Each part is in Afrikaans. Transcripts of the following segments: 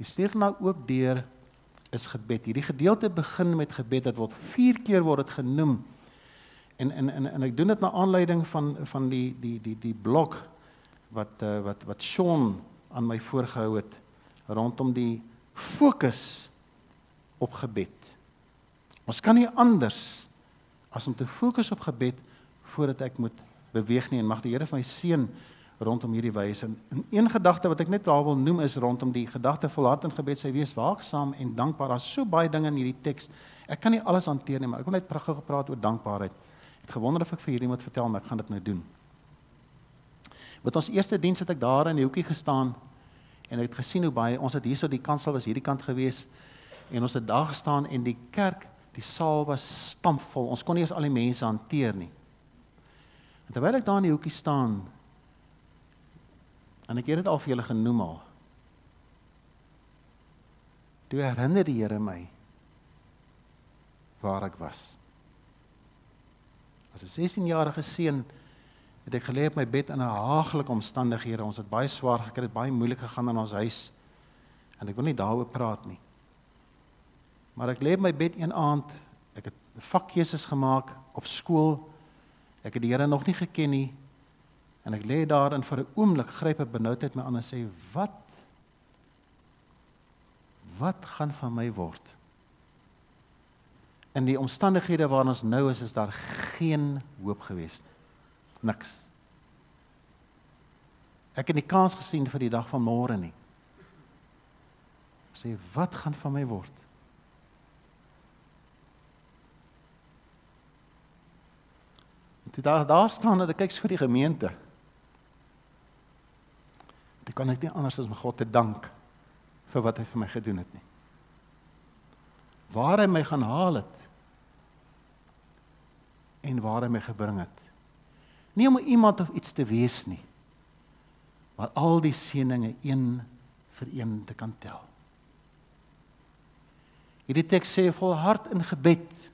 Die sleutel na oop deur is gebed. Hierdie gedeelte begin met gebed. Dit word 4 keer word dit genoem. En en en en ek doen dit na aanleiding van van die die die die blok wat uh, wat wat Sean aan my voorgehou het rondom die fokus op gebed. Ons kan nie anders as om te fokus op gebed voordat ek moet beweeg nie en mag die Here vir my seën rondom hierdie wyse. En een gedagte wat ek net daar wil noem is rondom die gedagte volhard in gebed sê wees waaksaam en dankbaar. Daar's so baie dinge in hierdie teks. Ek kan nie alles hanteer nie, maar ek wil net pragtig gepraat oor dankbaarheid. Ek het gewonder of ek vir hierdie moet vertel, maar ek gaan dit nou doen. Met ons eerste diens het ek daar in die hoekie gestaan en ek het gesien hoe baie ons het hierso die kansel was hierdie kant gewees en ons het daar gestaan en die kerk, die saal was stampvol. Ons kon nie eens al die mense hanteer nie. En terwyl ek daar in die hoekie staan, En ek het dit al vir julle genoem al. Toe herinner die Here my waar ek was. As 'n 16-jarige seun het ek gelê op my bed in 'n haaglike omstandighede. Ons het baie swaar gekry, dit baie moeilik gegaan in ons huis. En ek wil nie daaroor praat nie. Maar ek lê op my bed een aand, ek het vakkeuses gemaak op skool. Ek het die Here nog nie geken nie. En ek lê daar en vir 'n oomblik gryp 'n benoudheid my aan en sê wat wat gaan van my word? In die omstandighede waarin ons nou is, is daar geen hoop gewees nie. Niks. Ek het nie kans gesien vir die dag van môre nie. Sê wat gaan van my word? Toe daar daar staan en ek kyk so vir die gemeente. Kan ek nie anders as om God te dank vir wat hy vir my gedoen het nie. Waar hy my gaan haal het en waar hy my gebring het. Nie om iemand of iets te wees nie, maar al die seëninge een vir een te kan tel. Hierdie teks sê volhard in gebed.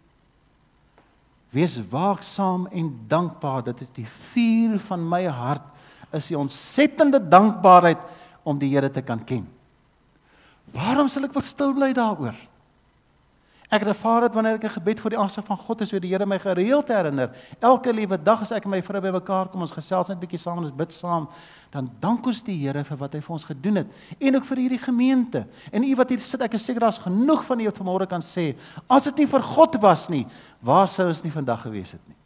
Wees waaksaam en dankbaar. Dit is die vuur van my hart is die ontsettende dankbaarheid om die Here te kan ken. Waarom sal ek wat stil bly daaroor? Ek ervaar dit wanneer ek 'n gebed voor die aangesig van God is, hoe die Here my gereeld herinner. Elke liewe dag as ek en my vrou bymekaar kom, ons gesels net bietjie saam ons bid saam, dan dank ons die Here vir wat hy vir ons gedoen het en ook vir hierdie gemeente. En u wat hier sit, ek is seker daar's genoeg van u wat vanmôre kan sê, as dit nie vir God was nie, waar sou ons nie vandag gewees het nie?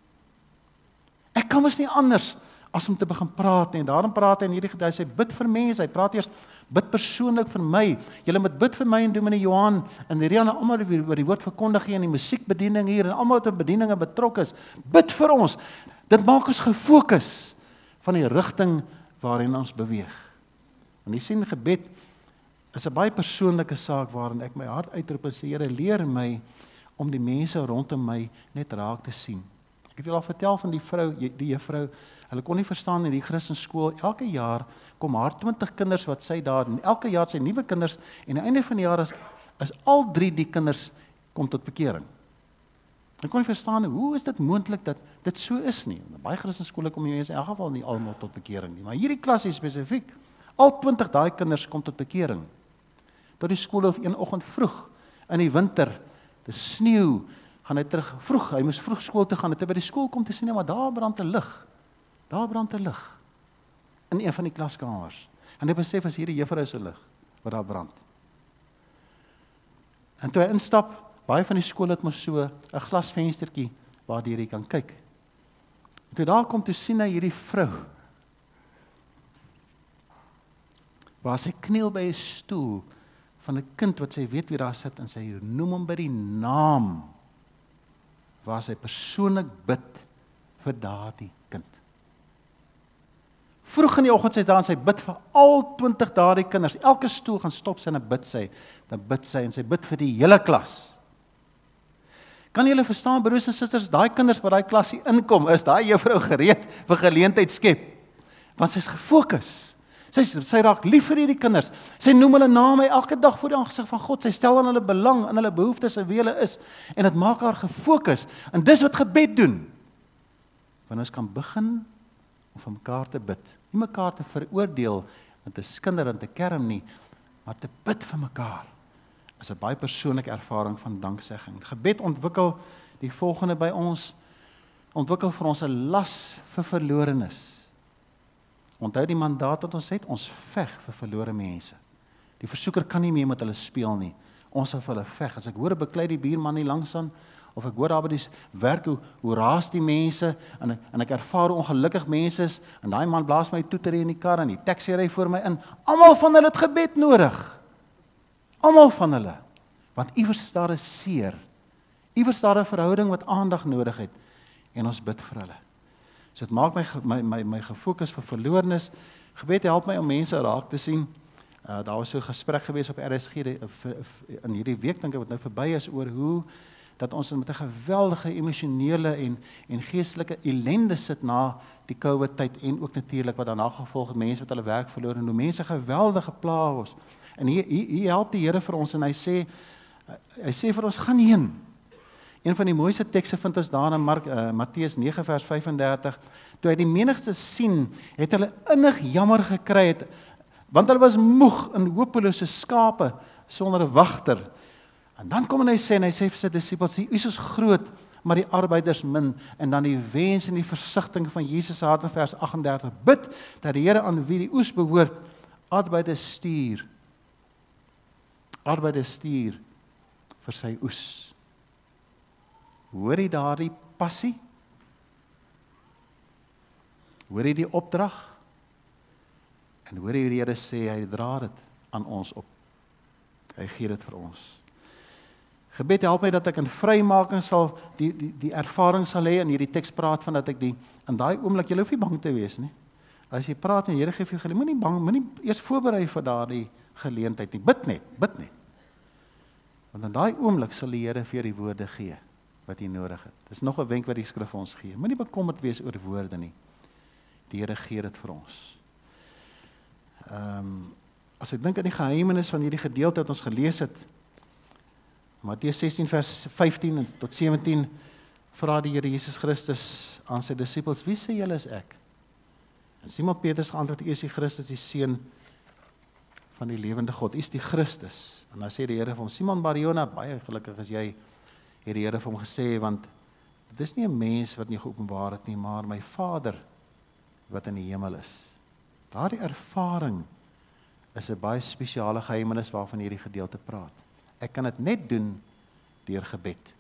Ek kan mos nie anders as om te begin praat nie. En daarom praat hy in hierdie gedeelte, hy sê bid vir mense. Hy praat eers bid persoonlik vir my. Julle moet bid vir my en Dominee Johan en ander almal wie oor die woord verkondig hier in die musiekbediening hier en almal wat in bedieninge betrokke is. Bid vir ons. Dit maak ons gefokus van die rigting waarin ons beweeg. En jy sien gebed is 'n baie persoonlike saak waarin ek my hart uitroep en sê Here leer my om die mense rondom my net raak te sien. Ek het julle al vertel van die vrou, die juffrou Hulle kon nie verstaan in die Christenskool elke jaar kom haar 20 kinders wat sy daar en elke jaar sy nuwe kinders en aan die einde van die jaar is is al drie die kinders kom tot bekering. Hulle kon nie verstaan hoe is dit moontlik dat dit so is nie. In baie Christenskole kom jy in elk geval nie almal tot bekering nie, maar hierdie klas is spesifiek al 20 daai kinders kom tot bekering. Tot die skool of een oggend vroeg in die winter, dit sneeu, gaan hy terug vroeg. Hy moes vroeg skool toe gaan. Hy het by die skool kom te sien maar daar brand 'n lig. Daar brand 'n lig in een van die klaskamers. En hy besef as hierdie juffrou se lig wat daar brand. En toe hy instap, baie van die skole het mos so 'n glasvenstertjie waardeur jy kan kyk. En toe daar kom toe sien hy hierdie vrou. Waar sy kniel by 'n stoel van 'n kind wat sy weet wie daar sit en sy noem hom by die naam. Waar sy persoonlik bid vir daardie kind. Vroeg in die oggend sy dan sy bid vir al 20 daardie kinders. Elke stoel gaan stop sy en bid sy. Dan bid sy en sy bid vir die hele klas. Kan julle verstaan broers en susters, daai kinders wat daai klasie inkom, is daai juffrou gereed vir geleentheid skep. Want sy's gefokus. Sy sy raak lief vir hierdie kinders. Sy noem hulle name elke dag voor die aangesig van God. Sy stel aan hulle belang en hulle behoeftes en wie hulle is en dit maak haar gefokus. En dis wat gebed doen. Wanneer ons kan begin om vir mekaar te bid. Nie mekaar te veroordeel en te skinder en te kerm nie, Maar te bid vir mekaar is 'n baie persoonlike ervaring van danksegging. Gebed ontwikkel die volgende by ons ontwikkel vir ons 'n las vir verlorenes. Onthou die mandaat wat ons het, ons veg vir verlore mense. Die versoeker kan nie meer met hulle speel nie. Ons sal vir hulle veg. As ek hoor beklei die buurman nie langs aan of ek hoor daar by die werk hoe hoe raas die mense en en ek ervaar ongelukkig mense is en daai man blaas my toeter in die kar en die taxi ry voor my in. Almal van hulle het gebed nodig. Almal van hulle. Want iewers is daar 'n seer. Iewers daar 'n verhouding wat aandag nodig het en ons bid vir hulle. So dit maak my my my my gefokus vir verloornis. Gebed help my om mense raak te sien. Uh, daar was so 'n gesprek gewees op RSG in hierdie week dink ek wat nou verby is oor hoe dat ons met 'n geweldige emosionele en en geestelike ellende sit na die COVID tyd en ook natuurlik wat daarna gevolg het mense wat hulle werk verloor en hoe mense geweldige plaag was. En hier hier, hier help die Here vir ons en hy sê hy sê vir ons gaan heen. Een van die mooiste tekste vind ons daar in Mark uh, Matteus 9 vers 35. Toe hy die menigste sien, het hulle innig jammer gekry het want hulle was moeg en hopelose skape sonder 'n wagter. En dan kom hy sê en hy sê vir sy disippels: "U is groot, maar die arbeiders min." En dan die wens en die versigtiging van Jesus se hart in vers 38: "Bid dat die Here aan wie die oes behoort, arbeiders stuur." Arbeiders stuur vir sy oes. Hoor jy daardie passie? Hoor jy die opdrag? En hoor jy die Here sê hy dra dit aan ons op. Hy gee dit vir ons. Gebed help my dat ek in vrymaking sal die die die ervaring sal hê in hierdie teks praat van dat ek die in daai oomblik jy hoef nie bang te wees nie. As jy praat en die Here gee vir jou geleentheid, moenie bang, moenie eers voorberei vir daardie geleentheid nie. Bid net, bid net. Want in daai oomblik sal die Here vir jou die woorde gee wat jy nodig het. Dis nog 'n wenk wat die skrif ons gee. Moenie bekommerd wees oor woorde nie. Die Here gee dit vir ons. Ehm um, as ek dink aan die geheimenis van hierdie gedeelte wat ons gelees het Matteus 16 vers 15 tot 17 vra die Here Jesus Christus aan sy disippels: "Wie sê julle is ek?" En Simon Petrus geantwoord: "U is die Christus, die seun van die lewende God. U is die Christus." En dan sê die Here vir hom: "Simon Barjona, baie gelukkig is jy." Het die Here vir hom gesê want dit is nie 'n mens wat nie geopenbaar het nie, maar my Vader wat in die hemel is. Daardie ervaring is 'n baie spesiale geheimenis waarvan hierdie gedeelte praat. Ek kan dit net doen deur gebed.